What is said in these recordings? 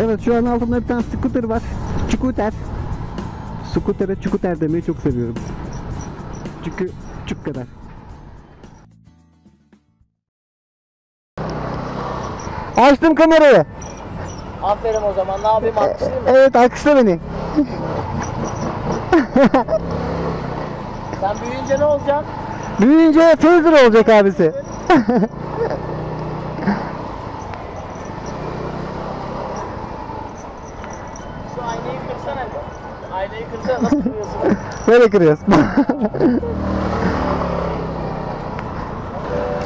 Evet şu an altımda bir tane scooter var. Scooter. Scooter'e scooter demeyi çok seviyorum. Çünkü çuk kadar. Açtım kamerayı. Aferin o zaman ne yapayım alkışlayayım mı? Evet alkışla beni. Sen büyüyünce ne olacaksın? Büyüyünce Phaser olacak abisi. Böyle kırıyoruz.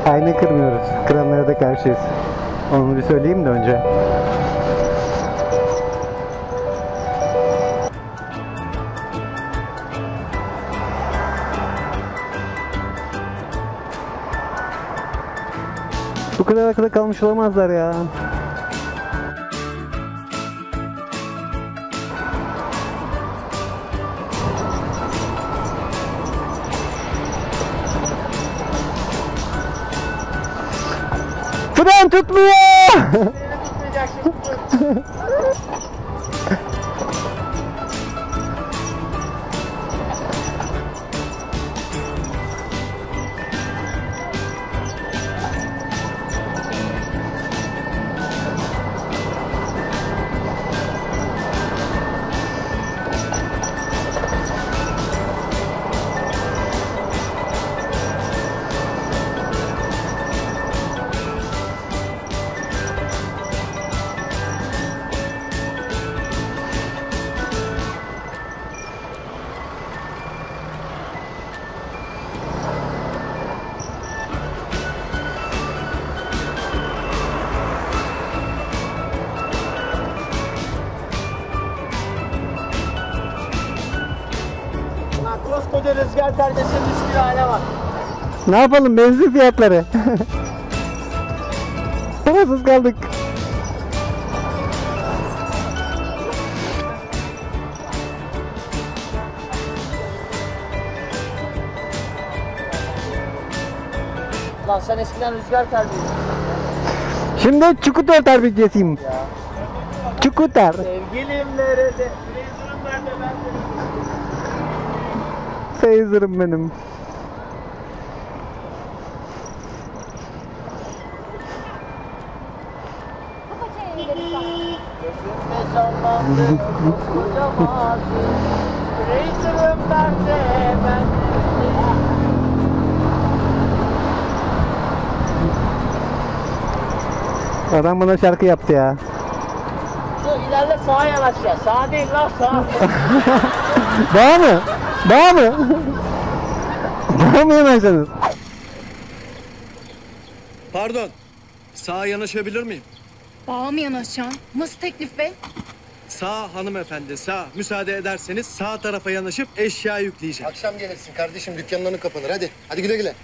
Ayna kırmıyoruz. Kıranlara da karşıyız. Onu bir söyleyeyim de önce. Bu kadar akıllı kalmış olamazlar ya. Fren tutmuyor. Koskoca rüzgar perdesinin düştüğü hale bak. Ne yapalım benzin fiyatları. Parasız kaldık. Lan sen eskiden rüzgar terbiyesin. Şimdi çukuter terbiyesiyim. Ya. Çukuter. Sevgilim nerede? Ben de. Adam bana şarkı yaptı ya. Dur ilerle sağa yanaş ya. Sağa değil lan sağa. Bağ mı? Bağ mı? Bağ mı yemezseniz? Pardon. Sağa yanaşabilir miyim? Bağa mı yanaşacaksın? Nasıl teklif be? Sağ hanımefendi sağ. Müsaade ederseniz sağ tarafa yanaşıp eşya yükleyeceğim. Akşam gelirsin kardeşim dükkanın önü kapanır hadi. Hadi güle güle.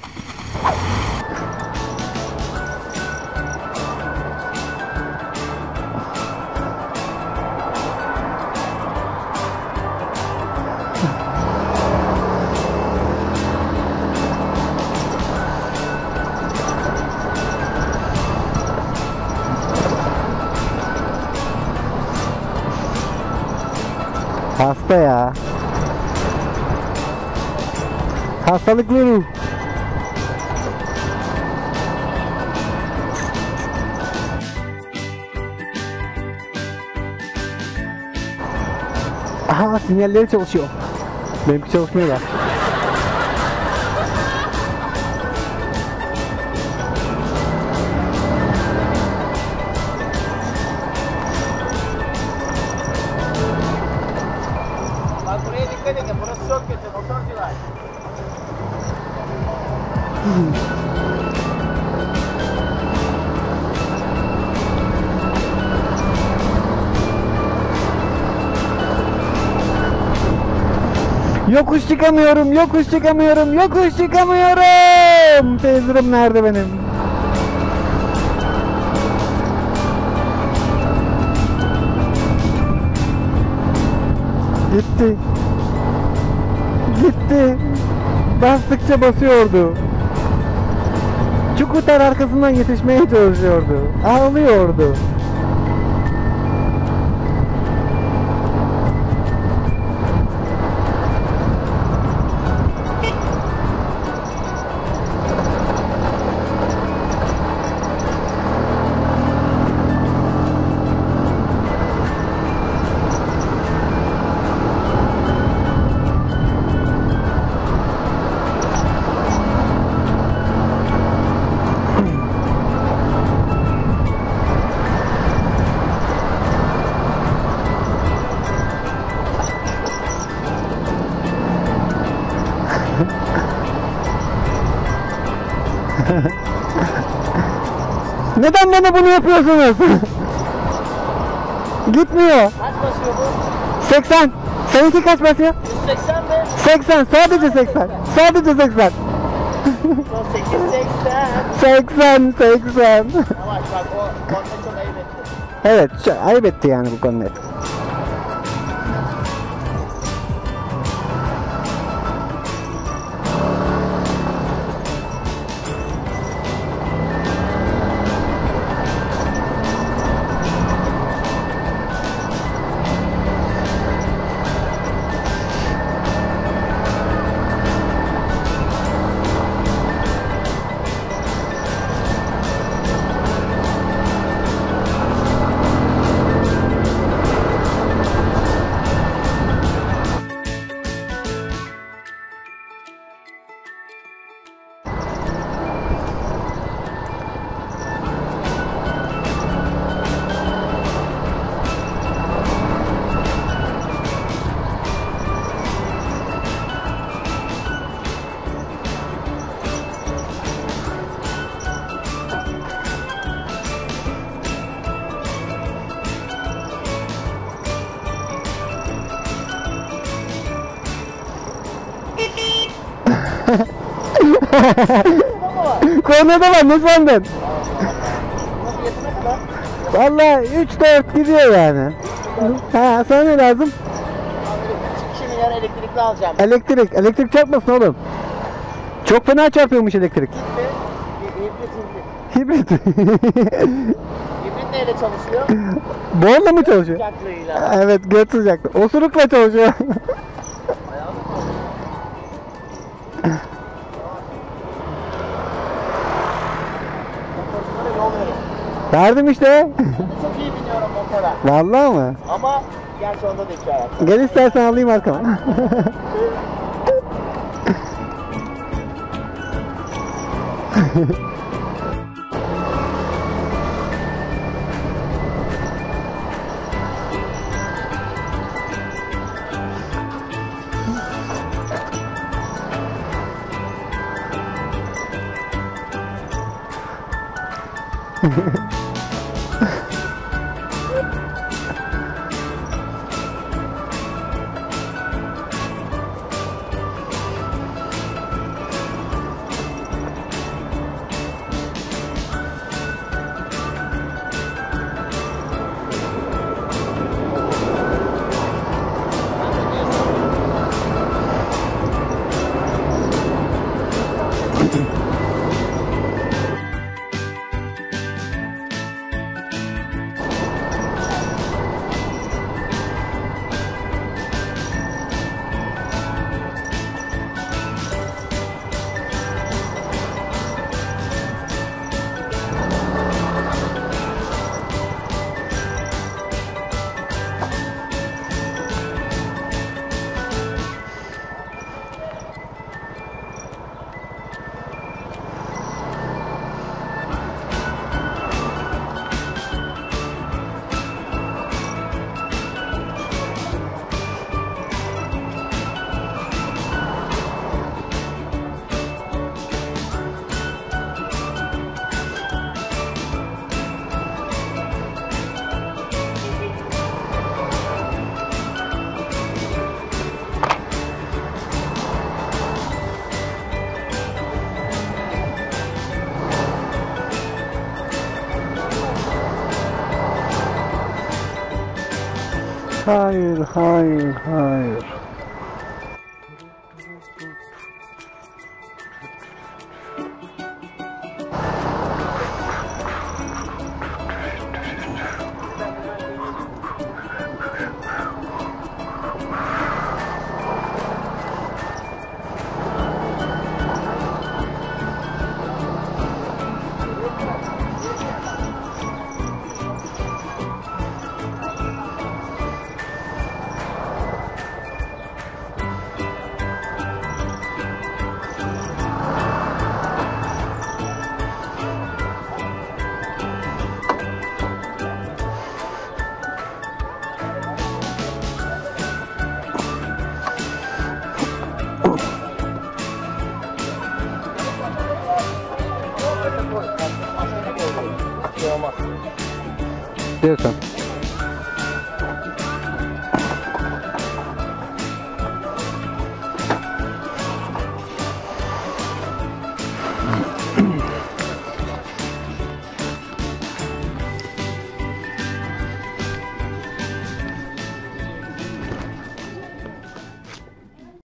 Hasta ya. Hastalıklı ruh. Aha sinyalleri çalışıyor. Benimki çalışmıyor da. Dikkat edin. Burası çok kötü. Motorcular. Yokuş çıkamıyorum, yokuş çıkamıyorum, yokuş çıkamıyorum. Tezrim nerede benim? Gitti. Gitti. Bastıkça basıyordu. Çukutar arkasından yetişmeye çalışıyordu. Ağlıyordu. Neden bana bunu yapıyorsunuz? Gitmiyor. Kaç basıyor bu? 80. Seninki kaç basıyor? 180 mi? 80. Sadece 80. Sadece 80. Son 8 80. 80. 80. Yavaş bak o konuda çok ayıp etti. Evet. Ayıp etti yani bu konuda. Kornada var ne sandın? Vallahi 3-4 gidiyor yani. Ha sana ne lazım? Abi 2 milyar elektrikli alacağım. Elektrik. Elektrik çarpmasın oğlum. Çok fena çarpıyormuş elektrik. Hibrit. Hibrit neyle çalışıyor? Borla mı çalışıyor? Sıcaklığıyla. Evet göt sıcaklığı. Osurukla çalışıyor. Verdim işte. Çok iyi biniyorum motora. Vallahi mı? Ama gerçi onda da iki ayak. Gel istersen alayım arkama. Hayır, hayır, hayır. Cheers, man.